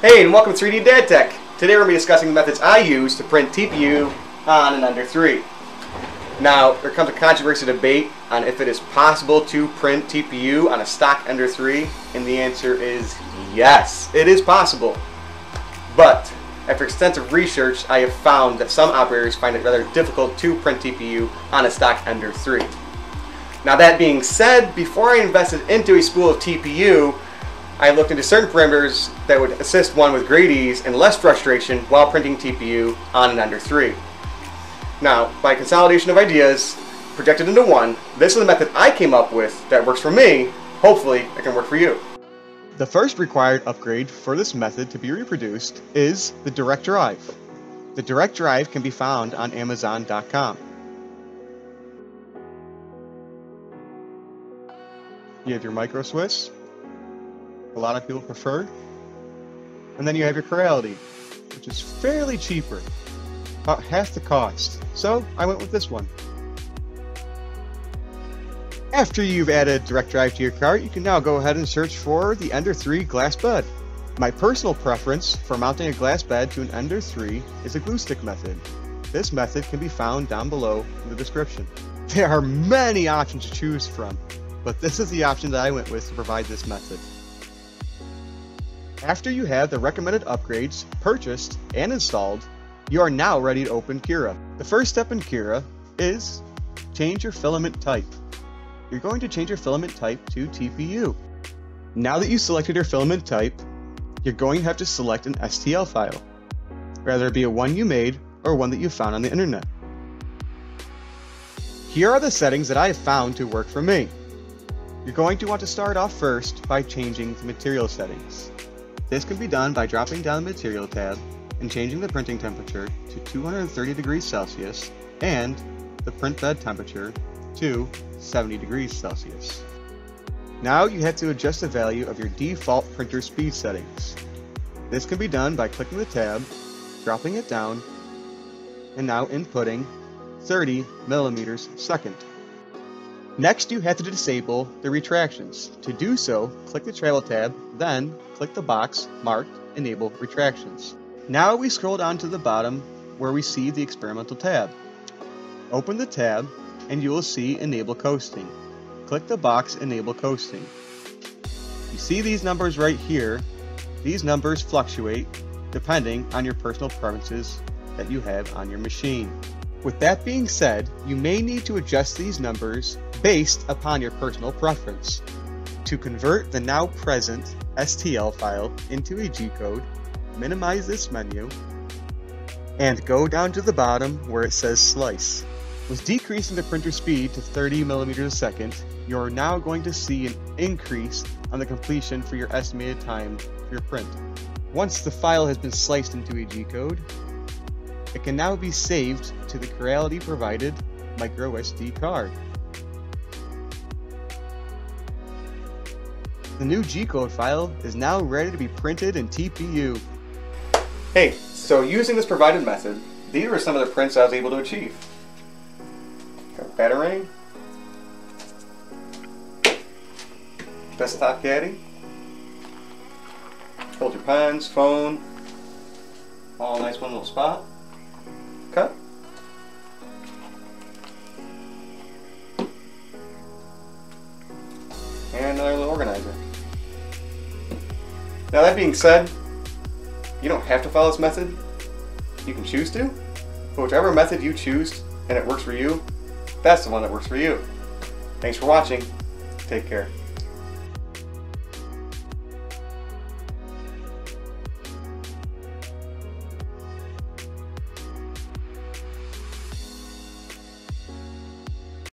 Hey, and welcome to 3D Dad Tech. Today we're going to be discussing the methods I use to print TPU on an Ender 3. Now, there comes a controversy debate on if it is possible to print TPU on a stock Ender 3, and the answer is yes, it is possible. But, after extensive research, I have found that some operators find it rather difficult to print TPU on a stock Ender 3. Now that being said, before I invested into a spool of TPU, I looked into certain parameters that would assist one with great ease and less frustration while printing TPU on an Ender 3. Now, by consolidation of ideas, projected into one, this is the method I came up with that works for me. Hopefully, it can work for you. The first required upgrade for this method to be reproduced is the direct drive. The direct drive can be found on Amazon.com. You have your micro Swiss, a lot of people prefer. And then you have your Creality, which is fairly cheaper, about half the cost. So I went with this one. After you've added Direct Drive to your cart, you can now go ahead and search for the Ender 3 glass bed. My personal preference for mounting a glass bed to an Ender 3 is a glue stick method. This method can be found down below in the description. There are many options to choose from, but this is the option that I went with to provide this method. After you have the recommended upgrades purchased and installed, you are now ready to open Cura. The first step in Cura is change your filament type. You're going to change your filament type to TPU. Now that you selected your filament type, you're going to have to select an STL file, whether it be a one you made or one that you found on the internet. Here are the settings that I have found to work for me. You're going to want to start off first by changing the material settings. This can be done by dropping down the Material tab and changing the printing temperature to 230 degrees Celsius and the print bed temperature to 70 degrees Celsius. Now you have to adjust the value of your default printer speed settings. This can be done by clicking the tab, dropping it down, and now inputting 30 millimeters second. Next, you have to disable the retractions. To do so, click the Travel tab, then click the box marked Enable Retractions. Now we scroll down to the bottom where we see the Experimental tab. Open the tab and you will see Enable Coasting. Click the box Enable Coasting. You see these numbers right here. These numbers fluctuate depending on your personal preferences that you have on your machine. With that being said, you may need to adjust these numbers based upon your personal preference. To convert the now present STL file into a G-code, minimize this menu, and go down to the bottom where it says slice. With decreasing the printer speed to 30 millimeters a second, you're now going to see an increase on the completion for your estimated time for your print. Once the file has been sliced into a G-code, it can now be saved to the Creality provided micro SD card. The new G-code file is now ready to be printed in TPU. Hey, so using this provided method, these were some of the prints I was able to achieve. Got Batarang, desktop caddy, hold your pens, phone, all nice one little spot. Now that being said, you don't have to follow this method. You can choose to. But whichever method you choose and it works for you, that's the one that works for you. Thanks for watching. Take care.